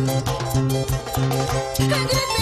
Good, good,